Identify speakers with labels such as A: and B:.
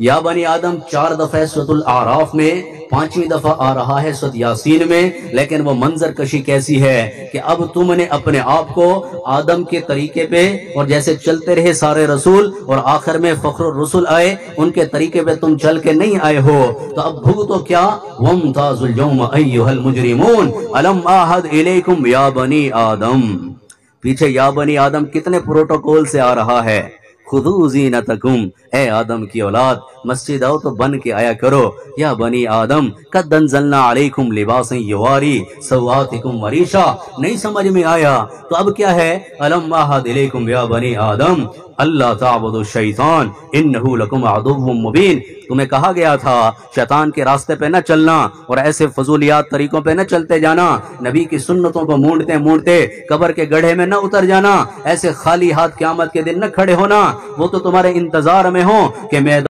A: या बनी आदम, चार दफ़ा सुरतुल आराफ में, पांचवी दफ़ा आ रहा है सुद यासीन में, लेकिन वो मंजर कशी कैसी है कि अब तुमने अपने आप को आदम के तरीके पे और जैसे चलते रहे सारे रसूल और आखिर में फख्र रसूल आए, उनके तरीके पे तुम चल के नहीं आए हो। तो अब भुग तो क्या? वम मुजरिमून, अलम आहद इलेकुम या बनी आदम। पीछे या बनी आदम कितने प्रोटोकॉल से आ रहा है? खुदू जीनतकुम। ए आदम की औलाद, मस्जिद आओ तो बन के आया करो। या बनी आदम कदन जलना अलैकुम लिबास युवारी सवातिकुम मरीशा नहीं समझ में आया? तो अब क्या है? अलम दिलेकुम या बनी आदम। अल्लाह शैतान, इन्नहु लकुम मुबीन। तुम्हें कहा गया था, शैतान के रास्ते पे न चलना और ऐसे फजूलियात तरीकों पे न चलते जाना। नबी की सुन्नतों को मूडते मूडते, कबर के गढ़े में न उतर जाना। ऐसे खाली हाथ क्यामत के दिन न खड़े होना। वो तो तुम्हारे इंतज़ार में हो कि मैं